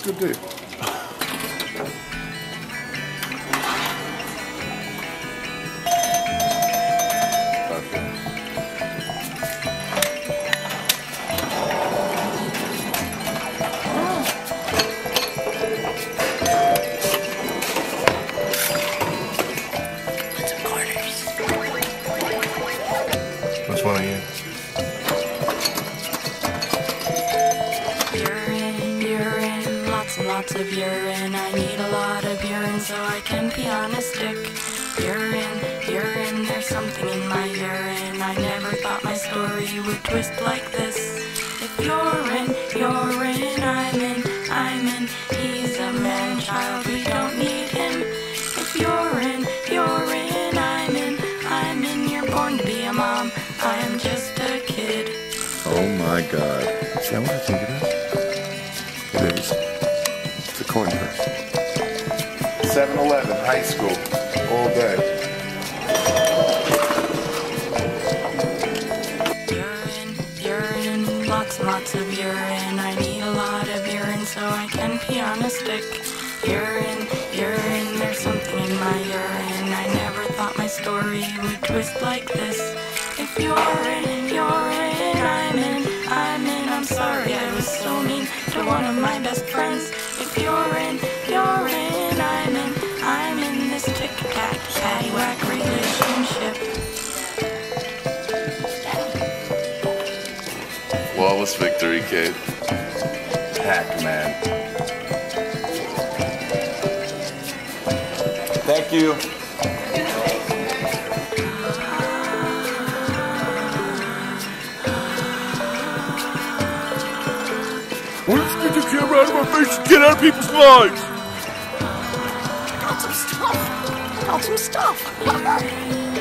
It's a good. Put. Which one are you? Lots of urine. I need a lot of urine so I can pee on a stick. Urine, urine, there's something in my urine. I never thought my story would twist like this. If you're in, you're in, I'm in, I'm in. He's a man child, we don't need him. If you're in, you're in, I'm in, I'm in. You're born to be a mom. I am just a kid. Oh my god. Is that what I think it is? It is. It's a 7 Eleven, high school, all day. Urine, urine, lots and lots of urine. I need a lot of urine so I can pee on a stick. Urine, urine, there's something in my urine. I never thought my story would twist like this. If you're in, you're in, I'm in, I'm in. I'm sorry I was so mean to one of my Flawless victory, kid. Pac-Man. Thank you. Let's get the camera out of my face and get out of people's lives! I Got some stuff. I Got some stuff.